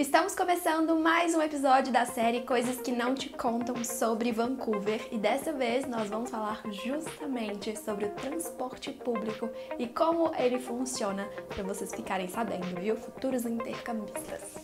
Estamos começando mais um episódio da série Coisas que não te contam sobre Vancouver e dessa vez nós vamos falar justamente sobre o transporte público e como ele funciona para vocês ficarem sabendo, viu, futuros intercambistas.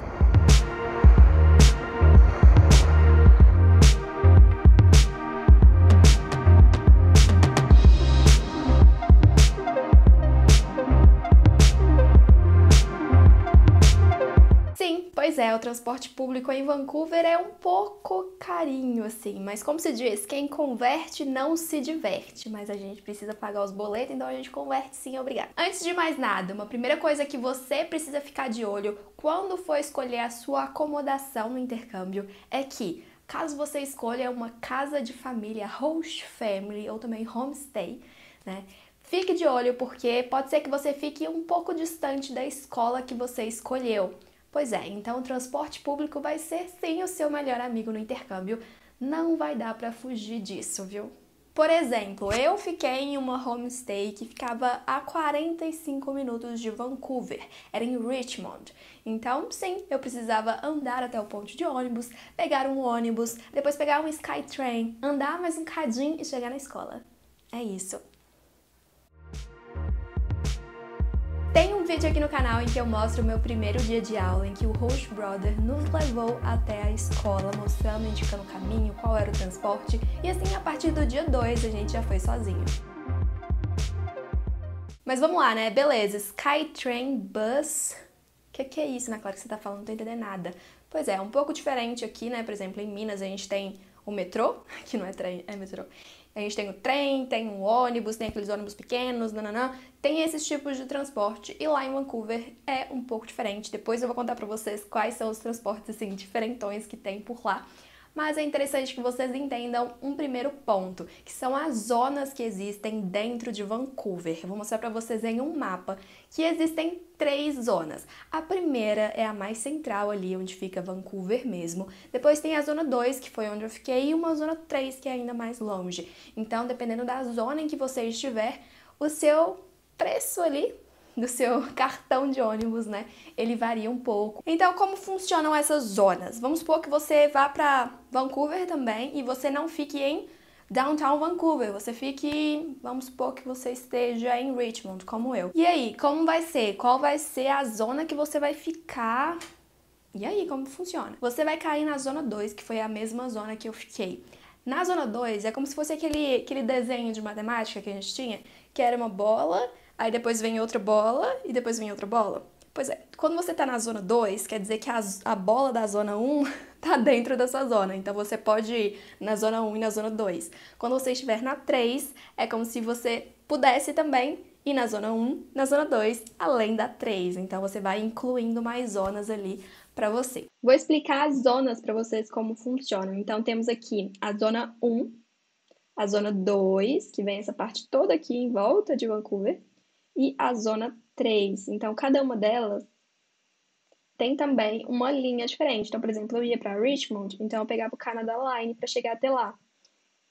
É, o transporte público em Vancouver é um pouco carinho, assim, mas como se diz, quem converte não se diverte, mas a gente precisa pagar os boletos, então a gente converte sim, obrigado. Antes de mais nada, uma primeira coisa que você precisa ficar de olho quando for escolher a sua acomodação no intercâmbio é que caso você escolha uma casa de família, host family ou também homestay, né? Fique de olho porque pode ser que você fique um pouco distante da escola que você escolheu. Pois é, então o transporte público vai ser sim o seu melhor amigo no intercâmbio. Não vai dar para fugir disso, viu? Por exemplo, eu fiquei em uma homestay que ficava a 45 minutos de Vancouver, era em Richmond. Então, sim, eu precisava andar até o ponto de ônibus, pegar um ônibus, depois pegar um Skytrain, andar mais um cadinho e chegar na escola. É isso. Tem um vídeo aqui no canal em que eu mostro o meu primeiro dia de aula, em que o host brother nos levou até a escola, mostrando, indicando o caminho, qual era o transporte, e assim a partir do dia 2 a gente já foi sozinho. Mas vamos lá, né? Beleza, Skytrain Bus. O que, que é isso, né? Claro que você tá falando, não tô entendendo nada. Pois é, é um pouco diferente aqui, né? Por exemplo, em Minas a gente tem o metrô, que não é trem, é metrô. A gente tem o trem, tem o ônibus, tem aqueles ônibus pequenos, nananã. Tem esses tipos de transporte e lá em Vancouver é um pouco diferente. Depois eu vou contar pra vocês quais são os transportes assim diferentões que tem por lá mas é interessante que vocês entendam um primeiro ponto, que são as zonas que existem dentro de Vancouver. Eu vou mostrar para vocês em um mapa que existem três zonas. A primeira é a mais central ali, onde fica Vancouver mesmo. Depois tem a zona 2, que foi onde eu fiquei, e uma zona 3, que é ainda mais longe. Então, dependendo da zona em que você estiver, o seu preço ali do seu cartão de ônibus, né? Ele varia um pouco. Então, como funcionam essas zonas? Vamos supor que você vá para Vancouver também e você não fique em Downtown Vancouver, você fique, vamos supor que você esteja em Richmond, como eu. E aí, como vai ser? Qual vai ser a zona que você vai ficar? E aí, como funciona? Você vai cair na zona 2, que foi a mesma zona que eu fiquei. Na zona 2 é como se fosse aquele, aquele desenho de matemática que a gente tinha, que era uma bola aí depois vem outra bola e depois vem outra bola. Pois é, quando você tá na zona 2, quer dizer que a, a bola da zona 1 tá dentro da sua zona. Então você pode ir na zona 1 e na zona 2. Quando você estiver na 3, é como se você pudesse também ir na zona 1, na zona 2, além da 3. Então você vai incluindo mais zonas ali para você. Vou explicar as zonas para vocês como funcionam. Então temos aqui a zona 1, a zona 2, que vem essa parte toda aqui em volta de Vancouver, e a zona 3. Então, cada uma delas tem também uma linha diferente. Então, por exemplo, eu ia para Richmond, então eu pegava o Canada Line para chegar até lá.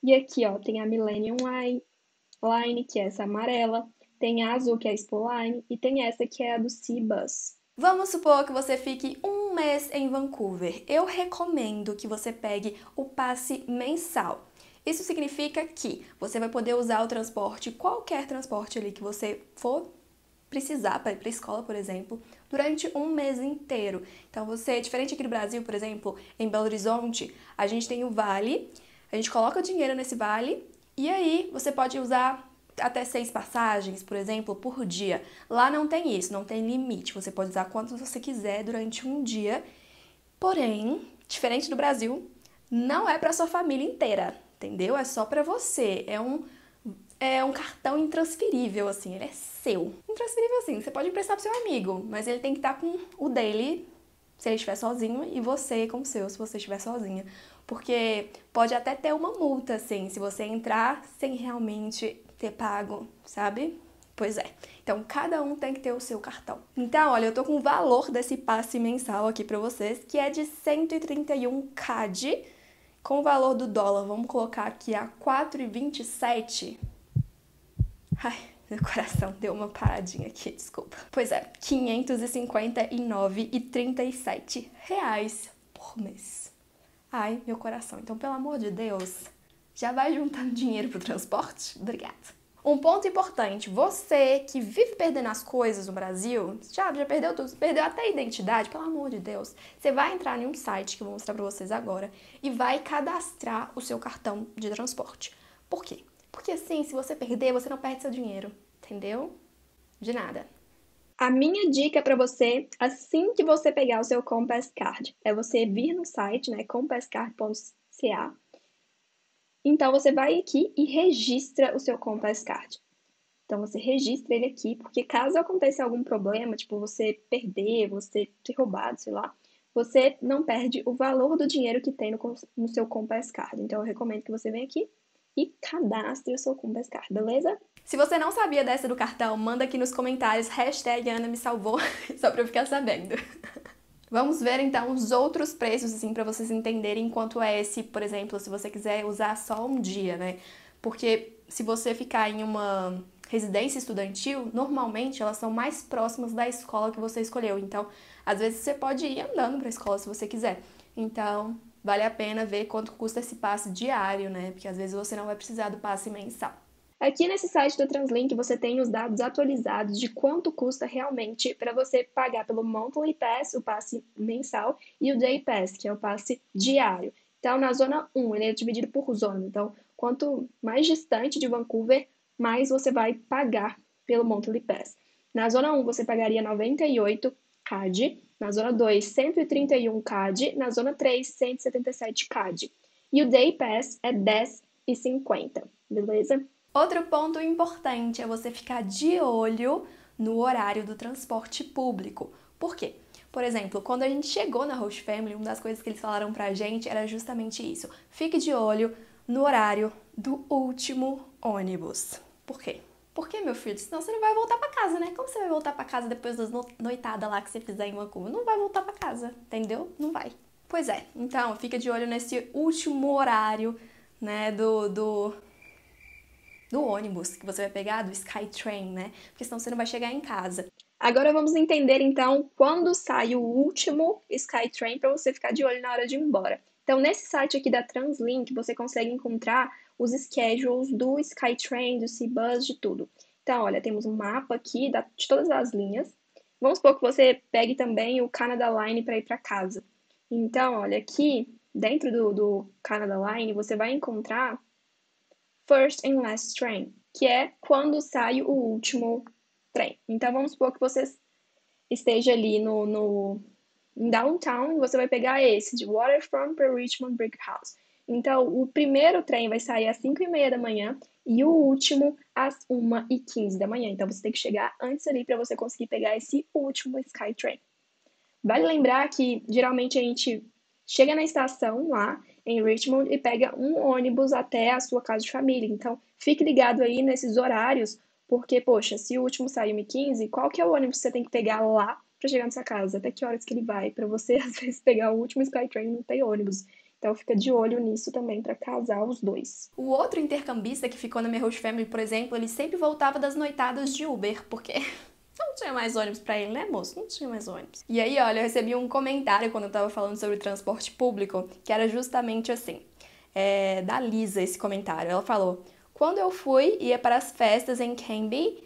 E aqui, ó, tem a Millennium Line, que é essa amarela, tem a azul, que é a Expo Line, e tem essa que é a do Cibus. Vamos supor que você fique um mês em Vancouver. Eu recomendo que você pegue o passe mensal. Isso significa que você vai poder usar o transporte, qualquer transporte ali que você for precisar para ir para a escola, por exemplo, durante um mês inteiro. Então, você, diferente aqui do Brasil, por exemplo, em Belo Horizonte, a gente tem o vale, a gente coloca o dinheiro nesse vale e aí você pode usar até seis passagens, por exemplo, por dia. Lá não tem isso, não tem limite. Você pode usar quantos você quiser durante um dia. Porém, diferente do Brasil, não é para sua família inteira entendeu? É só para você. É um é um cartão intransferível, assim, ele é seu. Intransferível, assim, você pode emprestar pro seu amigo, mas ele tem que estar com o dele se ele estiver sozinho e você com o seu se você estiver sozinha. Porque pode até ter uma multa, assim, se você entrar sem realmente ter pago, sabe? Pois é. Então, cada um tem que ter o seu cartão. Então, olha, eu tô com o valor desse passe mensal aqui para vocês, que é de 131 CAD com o valor do dólar, vamos colocar aqui a 4,27. Ai, Meu coração deu uma paradinha aqui, desculpa. Pois é, 559,37 reais por mês. Ai, meu coração. Então, pelo amor de Deus, já vai juntando dinheiro pro transporte? Obrigada. Um ponto importante, você que vive perdendo as coisas no Brasil, já, já perdeu tudo, perdeu até a identidade, pelo amor de Deus, você vai entrar em um site que eu vou mostrar pra vocês agora e vai cadastrar o seu cartão de transporte. Por quê? Porque assim, se você perder, você não perde seu dinheiro, entendeu? De nada. A minha dica para você, assim que você pegar o seu Compass Card, é você vir no site, né, compasscard.ca. Então você vai aqui e registra o seu Compass Card. Então você registra ele aqui, porque caso aconteça algum problema, tipo você perder, você ser roubado, sei lá, você não perde o valor do dinheiro que tem no, no seu Compass Card. Então eu recomendo que você venha aqui e cadastre o seu Compass Card, beleza? Se você não sabia dessa do cartão, manda aqui nos comentários, hashtag Ana me salvou, só pra eu ficar sabendo. Vamos ver então os outros preços, assim, para vocês entenderem quanto é esse, por exemplo, se você quiser usar só um dia, né? Porque se você ficar em uma residência estudantil, normalmente elas são mais próximas da escola que você escolheu. Então, às vezes você pode ir andando para a escola se você quiser. Então, vale a pena ver quanto custa esse passe diário, né? Porque às vezes você não vai precisar do passe mensal. Aqui nesse site do Translink você tem os dados atualizados de quanto custa realmente para você pagar pelo Monthly Pass, o passe mensal, e o Day Pass, que é o passe diário. Então, na zona 1, ele é dividido por zona. Então, quanto mais distante de Vancouver, mais você vai pagar pelo Monthly Pass. Na zona 1, você pagaria 98 CAD, na zona 2, 131 CAD, na zona 3, 177 CAD. E o Day Pass é 10,50, beleza? Outro ponto importante é você ficar de olho no horário do transporte público. Por quê? Por exemplo, quando a gente chegou na Host Family, uma das coisas que eles falaram pra gente era justamente isso. Fique de olho no horário do último ônibus. Por quê? Por quê, meu filho? Senão você não vai voltar para casa, né? Como você vai voltar para casa depois das noitadas lá que você fizer em Vancouver? Não vai voltar para casa, entendeu? Não vai. Pois é, então fica de olho nesse último horário, né, do, do, do ônibus que você vai pegar, do Skytrain, né? Porque senão você não vai chegar em casa. Agora vamos entender então quando sai o último Skytrain para você ficar de olho na hora de ir embora. Então, nesse site aqui da Translink, você consegue encontrar os schedules do Skytrain, do Cbus, de tudo. Então, olha, temos um mapa aqui de todas as linhas. Vamos supor que você pegue também o Canada Line para ir para casa. Então, olha, aqui dentro do, do Canada Line, você vai encontrar First and Last Train, que é quando sai o último trem. Então, vamos supor que você esteja ali no, no em downtown você vai pegar esse de Waterfront para Richmond Brick House. Então, o primeiro trem vai sair às 5 e meia da manhã e o último às 1 e 15 da manhã. Então, você tem que chegar antes ali para você conseguir pegar esse último Skytrain. Vale lembrar que, geralmente, a gente chega na estação lá em Richmond e pega um ônibus até a sua casa de família. Então, fique ligado aí nesses horários, porque, poxa, se o último sair 1 e 15, qual que é o ônibus que você tem que pegar lá para chegar na sua casa? Até que horas que ele vai? Para você, às vezes, pegar o último Skytrain não tem ônibus. Então fica de olho nisso também para casar os dois. O outro intercambista que ficou na minha host family, por exemplo, ele sempre voltava das noitadas de Uber, porque não tinha mais ônibus para ele, né, moço? Não tinha mais ônibus. E aí, olha, eu recebi um comentário quando eu tava falando sobre transporte público, que era justamente assim. É, da Lisa esse comentário. Ela falou: Quando eu fui, ia para as festas em Canby,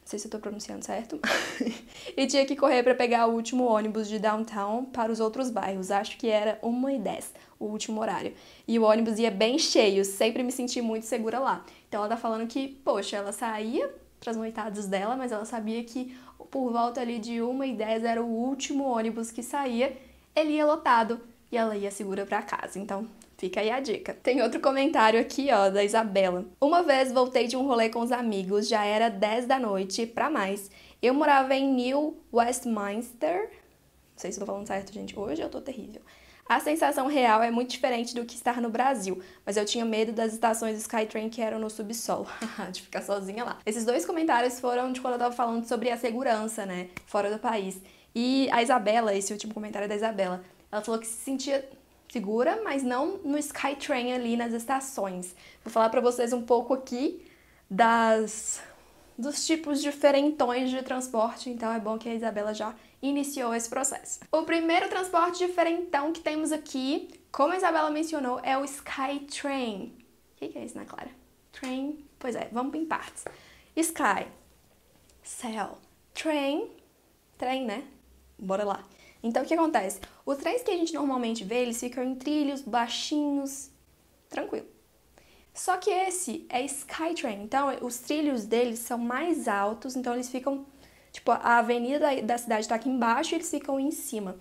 não sei se eu tô pronunciando certo, e tinha que correr para pegar o último ônibus de downtown para os outros bairros. Acho que era 1 e 10 o último horário. E o ônibus ia bem cheio, sempre me senti muito segura lá. Então ela tá falando que, poxa, ela saía para as noitadas dela, mas ela sabia que por volta ali de 1 e 10 era o último ônibus que saía, ele ia lotado e ela ia segura para casa. Então, Fica aí a dica. Tem outro comentário aqui, ó, da Isabela. Uma vez voltei de um rolê com os amigos, já era 10 da noite, pra mais. Eu morava em New Westminster. Não sei se eu tô falando certo, gente. Hoje eu tô terrível. A sensação real é muito diferente do que estar no Brasil, mas eu tinha medo das estações Skytrain que eram no subsolo, de ficar sozinha lá. Esses dois comentários foram de quando eu tava falando sobre a segurança, né, fora do país. E a Isabela, esse último comentário é da Isabela, ela falou que se sentia segura, mas não no Skytrain ali nas estações. Vou falar para vocês um pouco aqui das dos tipos diferentões de transporte, então é bom que a Isabela já iniciou esse processo. O primeiro transporte diferentão que temos aqui, como a Isabela mencionou, é o Skytrain. O que, é isso, Ana Clara? Train? Pois é, vamos em partes. Sky, céu, train, trem, né? Bora lá. Então, o que acontece? Os trens que a gente normalmente vê, eles ficam em trilhos baixinhos, tranquilo. Só que esse é Skytrain, então os trilhos deles são mais altos, então eles ficam, tipo, a avenida da cidade está aqui embaixo e eles ficam em cima.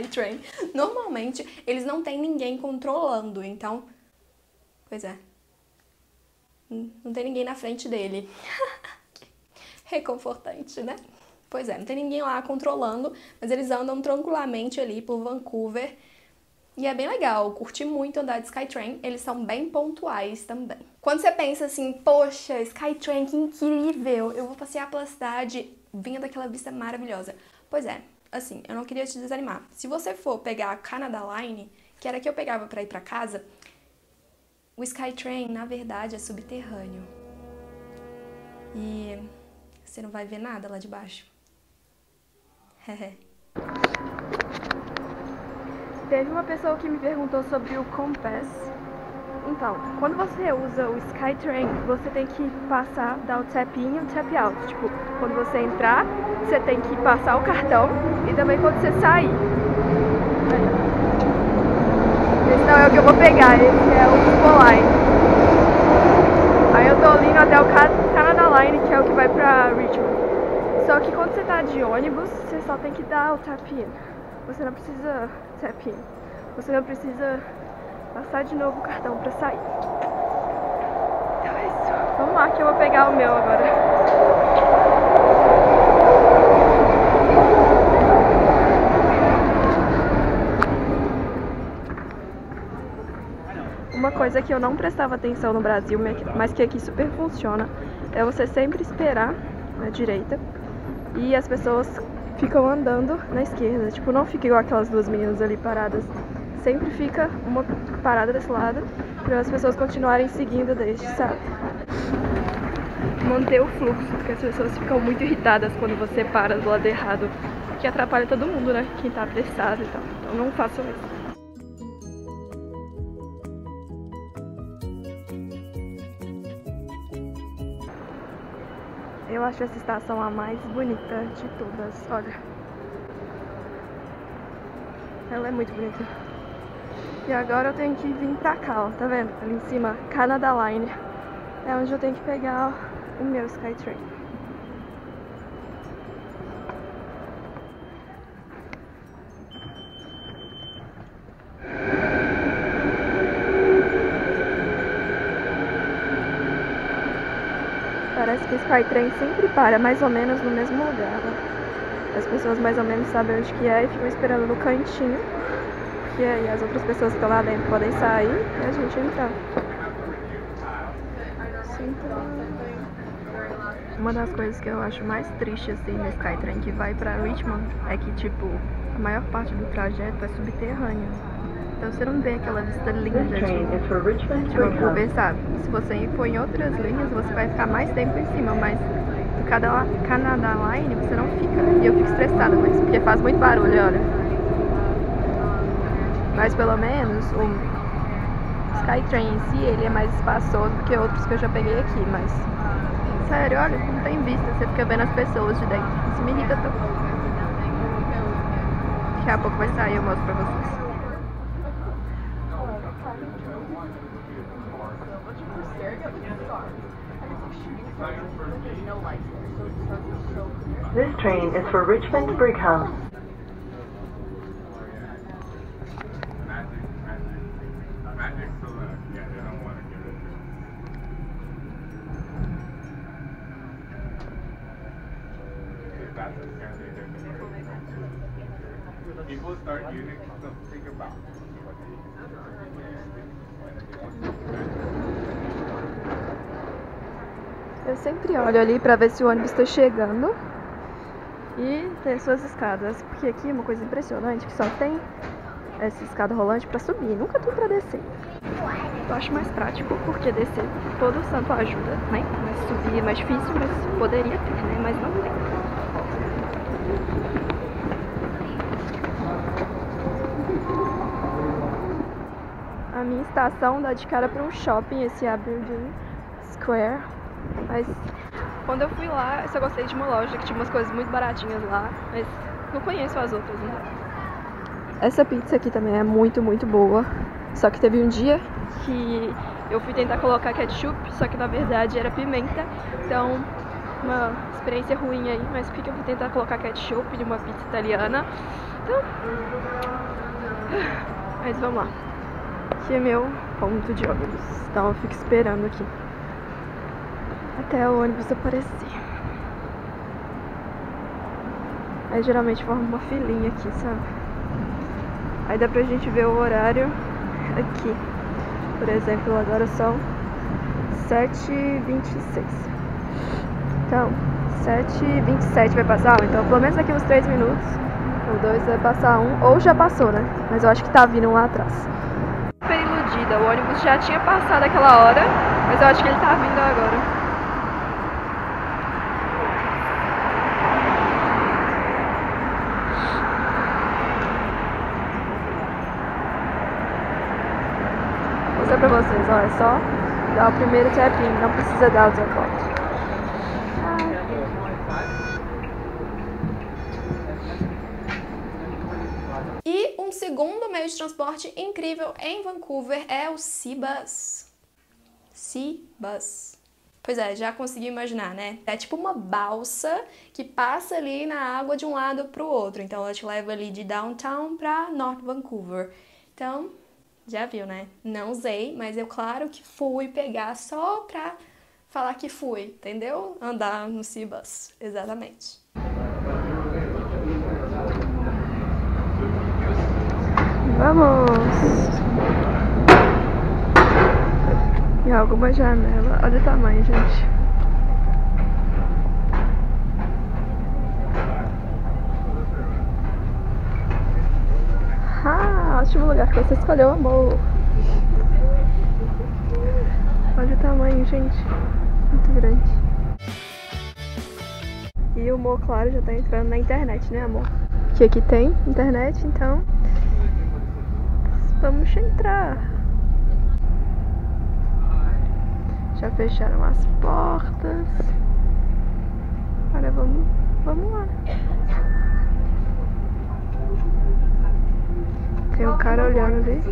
Skytrain, normalmente eles não tem ninguém controlando, então, pois é, não tem ninguém na frente dele. Reconfortante, né? Pois é, não tem ninguém lá controlando, mas eles andam tranquilamente ali por Vancouver. E é bem legal, curti muito andar de Skytrain, eles são bem pontuais também. Quando você pensa assim, poxa, Skytrain, que incrível, eu vou passear pela cidade vindo daquela vista maravilhosa. Pois é, assim, eu não queria te desanimar. Se você for pegar a Canada Line, que era que eu pegava para ir para casa, o Skytrain, na verdade, é subterrâneo. E você não vai ver nada lá de baixo. Teve uma pessoa que me perguntou sobre o Compass. Então, quando você usa o Skytrain, você tem que passar, dar o tap in e o tap out. Tipo, quando você entrar, você tem que passar o cartão e também quando você sair. Esse não é o que eu vou pegar, esse é o Expo Aí eu tô indo até o Canada Line, que é o que vai pra Richmond. Só que quando você tá de ônibus, você só tem que dar o tap in. Você não precisa tap in. Você não precisa passar de novo o cartão pra sair. Então é isso. Vamos lá que eu vou pegar o meu agora. Uma coisa que eu não prestava atenção no Brasil, mas que aqui super funciona, é você sempre esperar na direita e as pessoas ficam andando na esquerda. Tipo, não fica igual aquelas duas meninas ali paradas. Sempre fica uma parada desse lado para as pessoas continuarem seguindo deste, sabe? Manter o fluxo, porque as pessoas ficam muito irritadas quando você para do lado errado, que atrapalha todo mundo, né? Quem tá apressado e tal. Então não façam isso. Eu acho essa estação a mais bonita de todas, olha. Ela é muito bonita. E agora eu tenho que vir pra cá, ó, tá vendo? Ali em cima, Canada Line. É onde eu tenho que pegar o meu Skytrain. Parece que o Skytrain sempre para mais ou menos no mesmo lugar. As pessoas mais ou menos sabem onde que é e ficam esperando no cantinho. Aí as outras pessoas que estão lá dentro podem sair e a gente entrar. Uma das coisas que eu acho mais triste assim no Skytrain que vai pra Richmond é que tipo, a maior parte do trajeto é subterrâneo. Então você não vê aquela vista linda de, de Vancouver, sabe? Se você for em outras linhas, você vai ficar mais tempo em cima, mas no cada Canada Line você não fica. E eu fico estressada com isso, porque faz muito barulho, olha. Mas pelo menos o Skytrain em si, ele é mais espaçoso do que outros que eu já peguei aqui, mas... Sério, olha, não tem vista, você fica vendo as pessoas de dentro. Isso me irrita tanto. Daqui a pouco vai sair, eu mostro pra vocês. This train is for Richmond Brighouse. Eu sempre olho ali pra ver se o ônibus tá chegando. E tem suas escadas. Porque aqui é uma coisa impressionante que só tem essa escada rolante pra subir, nunca tem pra descer. Eu acho mais prático porque descer todo santo ajuda, né? Mas subir é mais difícil, mas poderia ter, né? Mas não tem. A minha estação dá de cara pra um shopping, esse Aberdeen Square. Mas quando eu fui lá, eu só gostei de uma loja que tinha umas coisas muito baratinhas lá, mas não conheço as outras, né? Essa pizza aqui também é muito, muito boa. Só que teve um dia que eu fui tentar colocar ketchup, só que na verdade era pimenta. Então, uma experiência ruim aí, mas por que eu fui tentar colocar ketchup de uma pizza italiana? Então, mas vamos lá. Aqui é meu ponto de ônibus. Então eu fico esperando aqui até o ônibus aparecer. Aí geralmente forma uma filinha aqui, sabe? Aí dá pra gente ver o horário aqui. Por exemplo, agora são 7h26. Então, 7h27 vai passar, então pelo menos daqui uns 3 minutos ou 2 vai passar um, ou já passou, né? Mas eu acho que tá vindo lá atrás. O ônibus já tinha passado aquela hora, mas eu acho que ele tá vindo agora. Vou mostrar pra vocês, ó, é só dar o primeiro tapinho, não precisa dar o decote. E um segundo meio de transporte incrível em Vancouver é o Seabus. Seabus. Pois é, já consegui imaginar, né? É tipo uma balsa que passa ali na água de um lado pro outro. Então ela te leva ali de downtown pra North Vancouver. Então, já viu, né? Não usei, mas eu claro que fui pegar só pra falar que fui, entendeu? Andar no Seabus, exatamente. Vamos! Em alguma janela. Olha o tamanho, gente. Ah, ótimo lugar que você escolheu, amor. Olha o tamanho, gente. Muito grande. E o Mo, claro, já tá entrando na internet, né, amor? Que aqui tem internet, então. Vamos entrar. Já fecharam as portas. Agora vamos, vamos lá. Tem um cara olhando ali.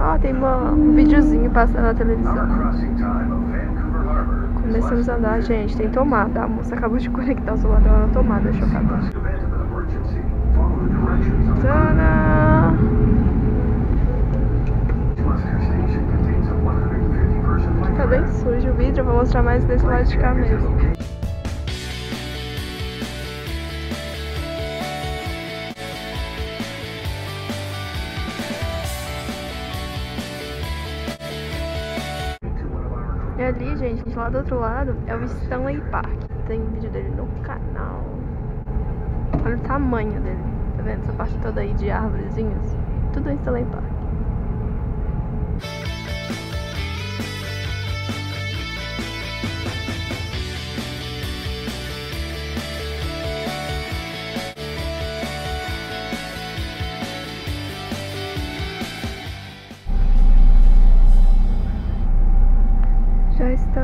Ó, tem uma, um videozinho passando na televisão. Começamos a andar, gente. Tem tomada. A moça acabou de conectar o celular dela na tomada. Chocada. Tana! Bem sujo o vidro. Eu vou mostrar mais desse lado de cá mesmo. E ali, gente, lá do outro lado é o Stanley Park. Tem vídeo dele no canal. Olha o tamanho dele. Tá vendo? Essa parte toda aí de árvorezinhas. Tudo em Stanley Park.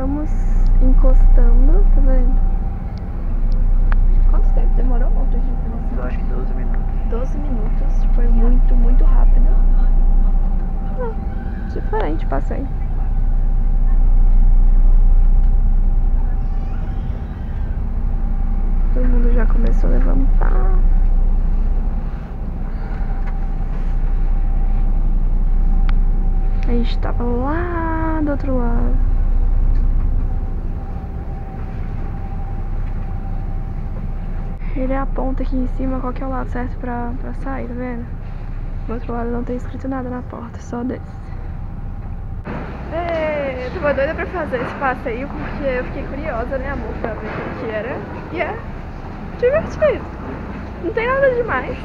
Estamos encostando, tá vendo? Quanto tempo demorou gente Eu acho que 12 minutos. 12 minutos. Foi muito, muito rápido. Ah, diferente, passei. Todo mundo já começou a levantar. A gente tava lá do outro lado. Ele aponta aqui em cima qual que é o lado certo pra, pra sair, tá vendo? Do outro lado não tem escrito nada na porta, só desse. Ei, eu tava doida pra fazer esse passeio porque eu fiquei curiosa, né, amor, pra ver o que era. E é divertido. Não tem nada demais.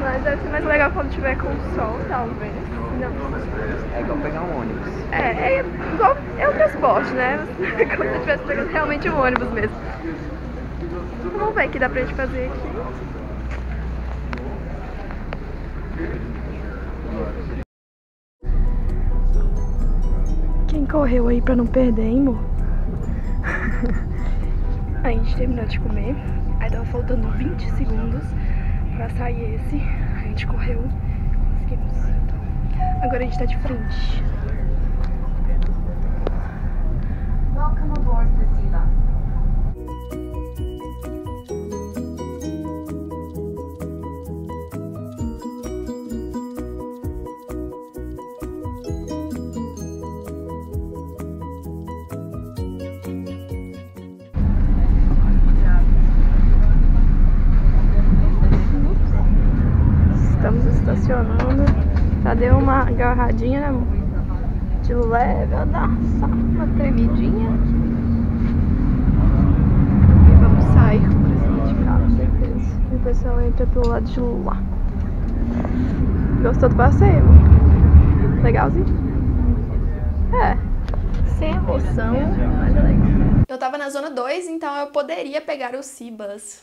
Mas deve ser mais legal quando tiver com sol, talvez. Não. É igual pegar um ônibus. É, é igual é o transporte, né? Como se eu estivesse pegando realmente um ônibus mesmo. Vamos ver o que dá pra gente fazer aqui. Quem correu aí pra não perder, hein, amor? a gente terminou de comer. Aí tava faltando 20 segundos pra sair esse. A gente correu. Conseguimos. Agora a gente tá de frente. Welcome aboard the Sea Bus. Já deu uma agarradinha, né? De leve, ó, dá uma tremidinha. E vamos sair esse lado de certeza. E o pessoal entra pelo lado de lá. Gostou do passeio? Legalzinho? É. Sem emoção, mas é legal. Eu tava na zona 2, então eu poderia pegar o Cibas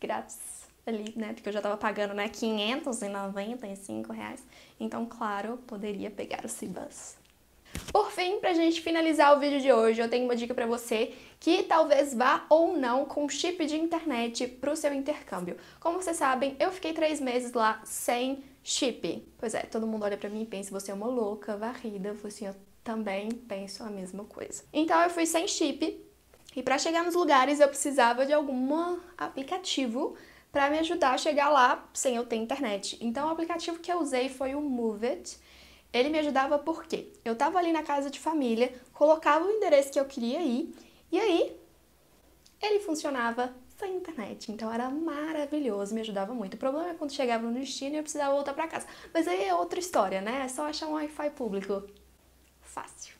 grátis ali, né? Porque eu já tava pagando, né, 595 reais. Então, claro, eu poderia pegar o Cibas. Por fim, pra gente finalizar o vídeo de hoje, eu tenho uma dica pra você que talvez vá ou não com chip de internet pro seu intercâmbio. Como vocês sabem, eu fiquei três meses lá sem chip. Pois é, todo mundo olha pra mim e pensa, você é uma louca, varrida. Assim, eu também penso a mesma coisa. Então eu fui sem chip e para chegar nos lugares eu precisava de algum aplicativo para me ajudar a chegar lá sem eu ter internet. Então o aplicativo que eu usei foi o Move It. Ele me ajudava porque eu tava ali na casa de família, colocava o endereço que eu queria ir e aí ele funcionava sem internet. Então era maravilhoso, me ajudava muito. O problema é quando chegava no destino e eu precisava voltar para casa. Mas aí é outra história, né? É só achar um Wi-Fi público. Fácil.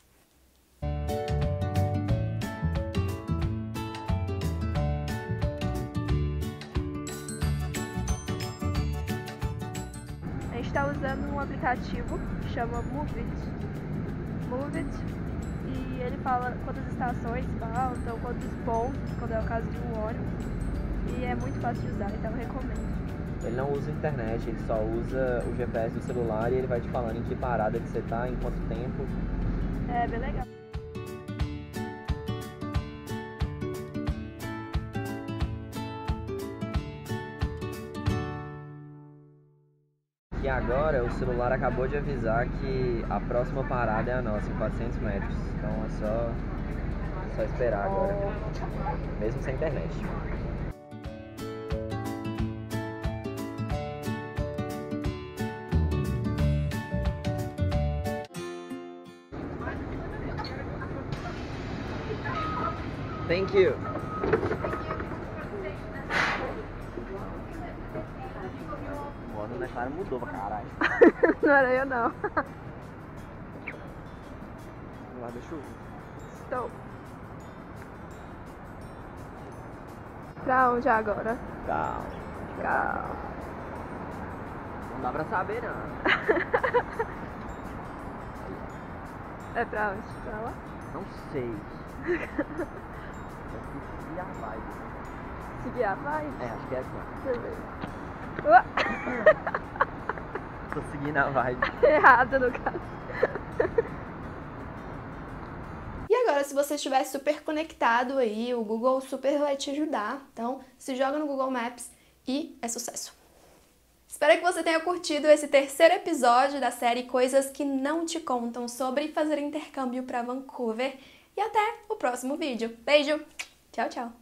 A gente tá usando um aplicativo que chama Move It. E ele fala quantas estações faltam, quantos pontos, quando é o caso de um ônibus. E é muito fácil de usar, então eu recomendo. Ele não usa internet, ele só usa o GPS do celular e ele vai te falando em que parada que você tá, em quanto tempo. É bem legal. Agora o celular acabou de avisar que a próxima parada é a nossa, em 400 metros. Então é só, só esperar agora. Mesmo sem internet. Thank you. Necessário mudou pra caralho. Não era eu não. Guarda-chuva. Estou. Pra onde agora? Calma. Calma. Não dá pra saber não. É pra onde? Pra lá? Não sei. Eu fui a vibe. Seguir a vibe? É, acho que é aqui. Deixa eu ver. Tô seguindo a vibe. Errado no caso. E agora, se você estiver super conectado aí, o Google super vai te ajudar. Então, se joga no Google Maps e é sucesso. Espero que você tenha curtido esse terceiro episódio da série Coisas que não te contam sobre fazer intercâmbio para Vancouver. E até o próximo vídeo. Beijo! Tchau, tchau!